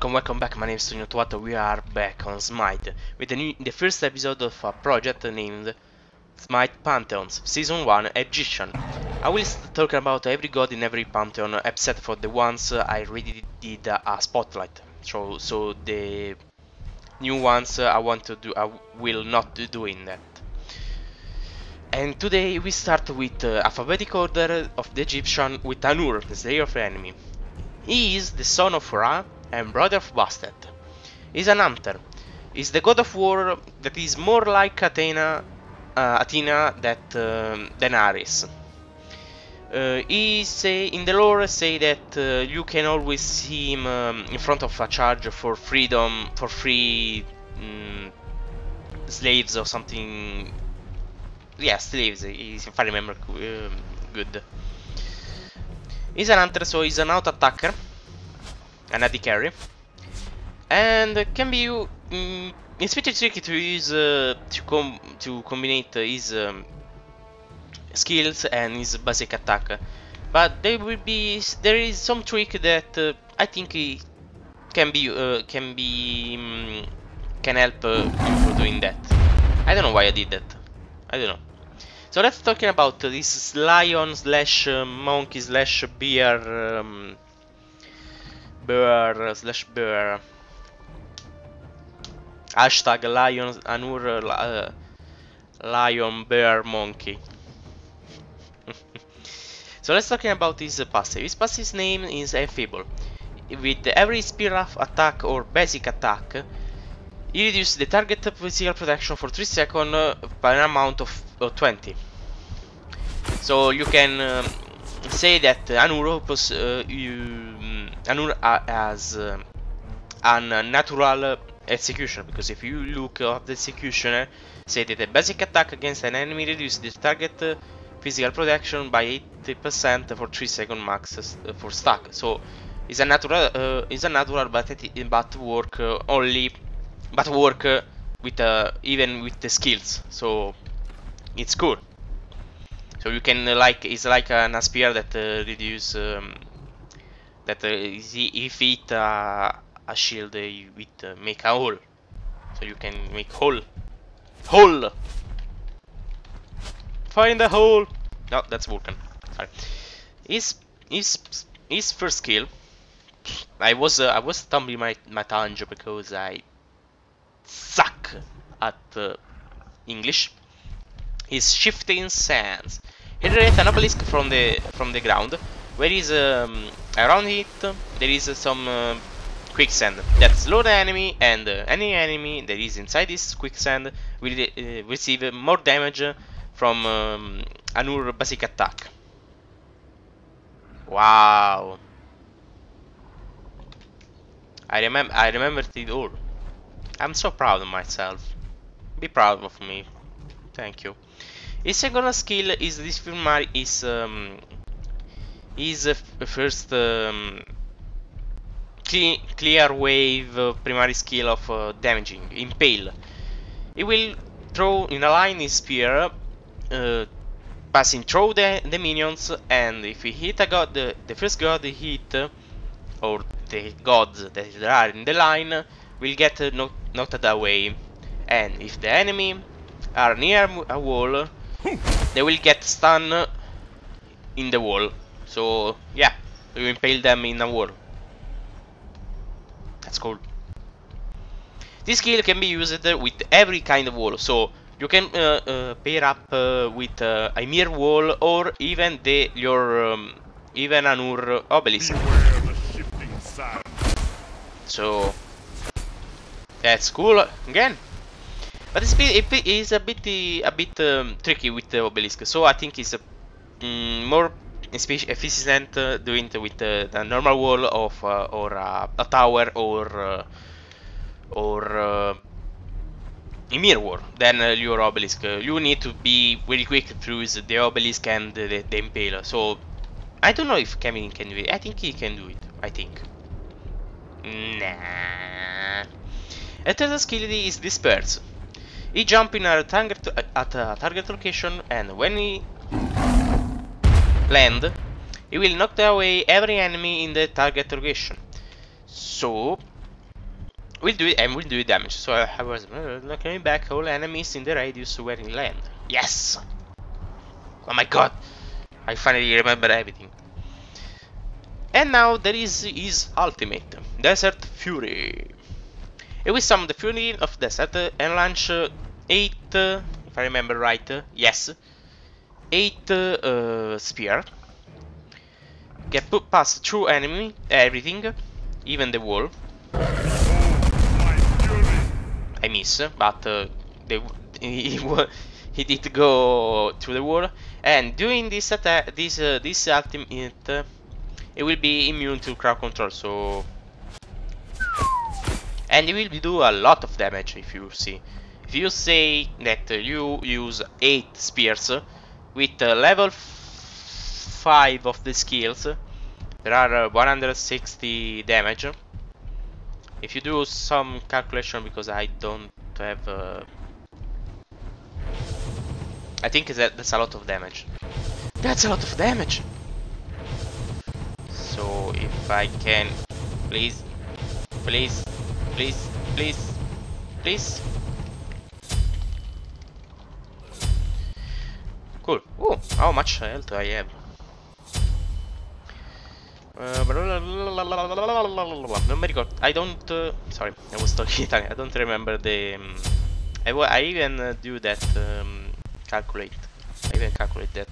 Welcome, welcome back. My name is Tonio Tuato. We are back on Smite with the, new, the first episode of a project named Smite Pantheons, Season 1 Egyptian. I will talk about every god in every pantheon except for the ones I already did a spotlight. So, so the new ones I want to do, I will not do doing that. And today we start with uh, alphabetic order of the Egyptian with Anhur, the slayer of the enemy. He is the son of Ra and brother of Bastet. He's an hunter. He's the god of war that is more like Athena, uh, Athena that, um, than Ares. Uh, he say in the lore say that uh, you can always see him um, in front of a charge for freedom, for free mm, slaves or something. Yeah, slaves. If I remember um, good. He's an hunter, so he's an out attacker, an AD carry, and can be mm, it's pretty tricky to use uh, to com to combine his um, skills and his basic attack. But there will be there is some trick that uh, I think can be uh, can be um, can help uh, for doing that. I don't know why I did that. I don't know. So let's talking about this lion slash uh, monkey slash bear um, bear slash bear hashtag lion Anhur uh, lion bear monkey. so let's talking about his passive. His passive name is Enfeeble. With every spear attack or basic attack, he reduces the target physical protection for 3 seconds uh, by an amount of uh, 20. So you can um, say that Anhur, uh, you, um, Anhur has uh, a natural execution because if you look at the executioner, say that a basic attack against an enemy reduces the target uh, physical protection by 80% for 3 second max uh, for stack. So it's a natural, uh, it's a natural, but it, but work only but work uh, with uh, even with the skills so it's cool so you can uh, like it's like an aspire that reduce um, that if it a shield it make a hole. So you can make hole. Hole! Find a hole. No that's Vulcan sorry. His his his first skill I was uh, I was stumbling my my tongue because I suck at uh, English. Is shifting sands. He generates an obelisk from the from the ground, where is um, around it there is some uh, quicksand that slow the enemy, and uh, any enemy that is inside this quicksand will uh, receive more damage from um, Anhur basic attack. Wow! I remember I remembered it all. I'm so proud of myself. Be proud of me. Thank you. His second skill is this film is um, is uh, first um, cle clear wave uh, primary skill of uh, damaging impale. It will throw in a line his spear, uh, passing through the, the minions, and if he hit a god, the, the first god he hit, or the gods that are in the line, will get knocked knocked away and if the enemy are near a wall they will get stunned in the wall so yeah you impale them in a wall that's cool. This skill can be used with every kind of wall. So you can uh, uh, pair up uh, with uh, a mirror wall or even the your um, even Anhur obelisk. So that's cool again. But it's it is a bit a bit um, tricky with the obelisk, so I think it's a, mm, more efficient uh, doing it with uh, the normal wall of uh, or a tower or uh, or uh, a mirror wall than your obelisk. you need to be very quick through the obelisk and the, the impale. So I don't know if Kevin can do it. I think he can do it. I think. Nah. A third skill is Disperse. He jumps in a target at a target location and when he land, it will knock away every enemy in the target location. So, we'll do it and we'll do it damage. So I, was knocking back all enemies in the radius where he land. Yes! Oh my god! I finally remember everything. And now there is his ultimate, Desert Fury. It will summon the Fury of Desert and launch uh, 8, uh, if I remember right, uh, yes, 8 uh, spear. Get put past through enemy, everything, even the wall. I miss, but uh, he, did go through the wall. And doing this attack, this uh, this ultimate, uh, it will be immune to crowd control. So, and it will do a lot of damage if you see. If you say that uh, you use eight spears with uh, level five of the skills, there are uh, 160 damage. If you do some calculation, because I don't have uh, I think that that's a lot of damage. That's a lot of damage! So if I can... Please, please, please, please, please. Oh, how much health I have? Uh, non mi ricordo. I don't. Uh, sorry, I was talking Italian. I don't remember the. Um, I, I even uh, do that. Um, calculate. I even calculate that.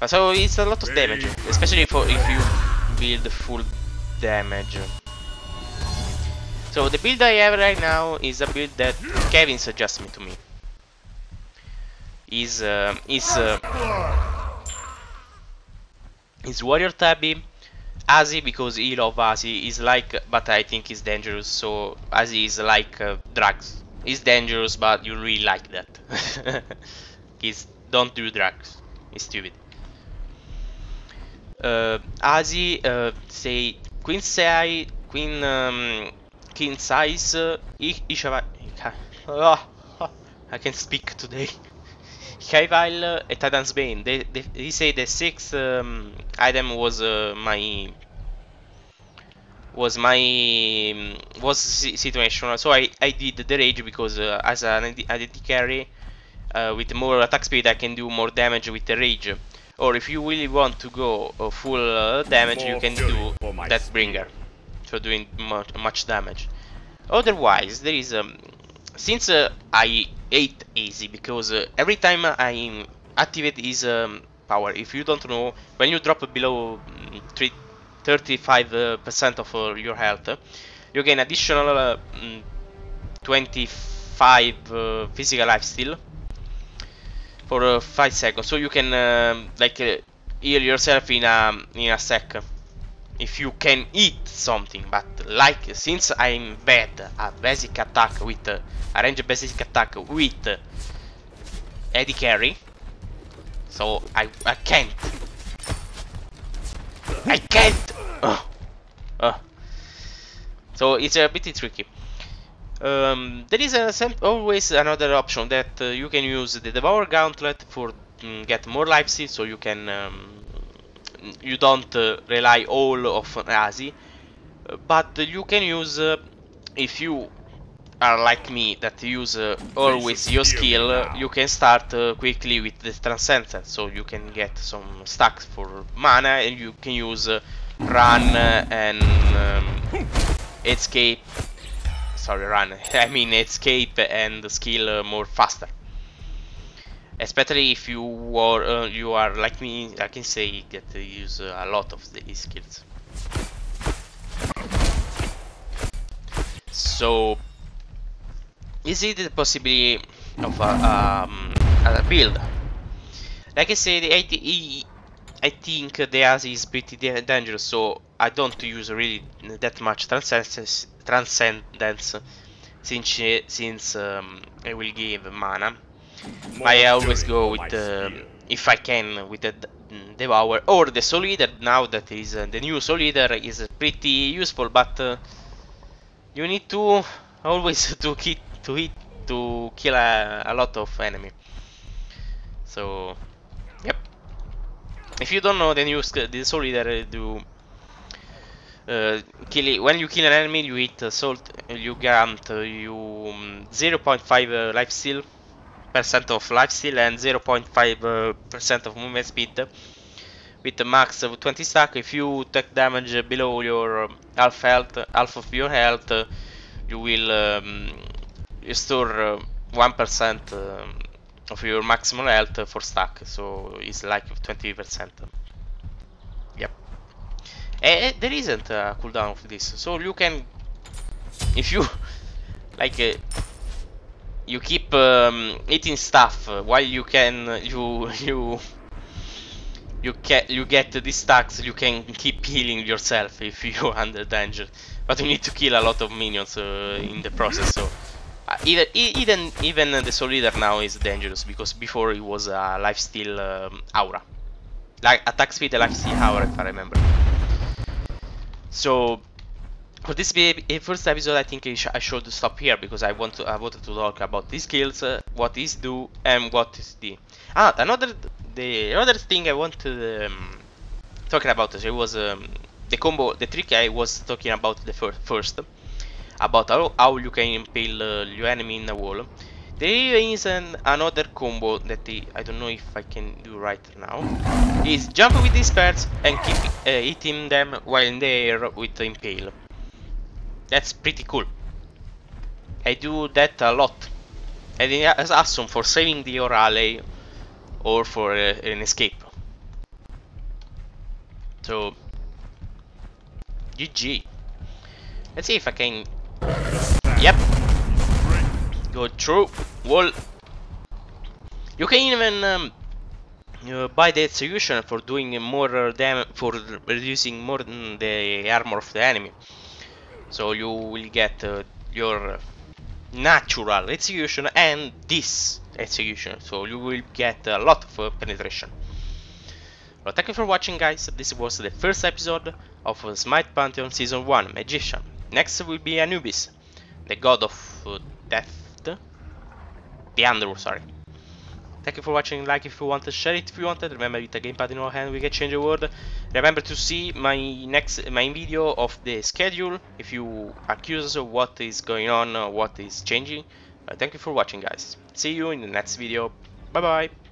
But so it's a lot of damage, especially for if you build full damage. So the build I have right now is a build that Kevin suggested to me. Is uh, is uh, is Warrior Tabi, Asi because he love Asi is like, but I think he's dangerous. So Asi is like uh, drugs. He's dangerous, but you really like that. He's don't do drugs. He's stupid. Uh, uh, say queen size, queen um, king size, uh, of oh, I can speak today. Kaival e Titan's Bane. They, they, they say the sixth um, item was uh, my was my um, was situational. So I I did the rage because uh, as an identity carry uh, with more attack speed I can do more damage with the rage or if you really want to go uh, full uh, damage more you can do Deathbringer for doing much, much damage otherwise there is um, since uh, I ate easy because uh, every time I activate his um, power. If you don't know when you drop below 35% mm, uh, of your health you gain additional mm, 25 physical life still for uh, 5 seconds. So you can uh, like uh, heal yourself in a in a sec if you can eat something but like since I'm bad at basic attack with uh, a range basic attack with uh, Eddie Carry so I, I can't. I can't! So it's a bit tricky. Um, there is a, always another option that uh, you can use the Devour Gauntlet for um, get more life steal, so you can um, you don't uh, rely all of Asi, but you can use uh, if you are like me that use uh, always your skill, you can start uh, quickly with the Transcendence, so you can get some stacks for mana and you can use uh, run and um, escape sorry, run. I mean escape and skill uh, more faster. Especially if you are uh, you are like me, I can say get to use uh, a lot of the skills. So, is it the possibility of a, um, a build? Like I said, I, I think the AS is pretty dangerous, so I don't use really that much transcendence Transcendence since, since um, I will give mana. I always go with, uh, if I can, with the Devour or the Soul Eater now that is uh, the new Soul Eater is pretty useful but uh, you need to always to hit to hit to kill a, a lot of enemy. So yep. If you don't know the new the Soul Eater do uh, kill when you kill an enemy, you hit salt. You grant uh, you um, 0.5 uh, life steal percent of life steal and 0.5 percent of movement speed with a max of 20 stack. If you take damage below your um, half health, half of your health, you will um, restore 1% um, of your maximum health for stack. So it's like 20%. Yep. And there isn't a cooldown of this, so you can, if you like, uh, you keep um, eating stuff while you can you you you get you get these stacks. You can keep healing yourself if you're under danger, but you need to kill a lot of minions uh, in the process. So. Uh, either, even even the soul leader now is dangerous because before it was a lifesteal um, aura, like attack speed, a lifesteal aura if I remember. So for this first episode, I think I, should stop here because I want to I wanted to talk about these skills, uh, what is do, and what is the. Ah, another the another thing I want to um, talking about it was um, the combo, the trick I was talking about the fir first about how, how you can impale uh, your enemy in the wall. There is an, another combo that I don't know if I can do right now. Is jump with these birds and keep uh, hitting them while in the air with the impale. That's pretty cool. I do that a lot. And it's awesome for saving the your ally or for uh, an escape. So, GG. Let's see if I can... Yep, Go through wall. You can even um, uh, buy the solution for doing more uh, damage, for reducing more than the armor of the enemy. So you will get uh, your natural execution and this execution. So you will get a lot of uh, penetration. Well, thank you for watching guys. This was the first episode of Smite Pantheon Season 1 Magician. Next will be Anubis, the god of uh, death the Underworld, sorry. Thank you for watching, like if you wanted, share it if you wanted, remember with a gamepad in your hand we can change the world. Remember to see my next my video of the schedule if you are curious of what is going on, what is changing. Uh, thank you for watching guys. See you in the next video. Bye bye.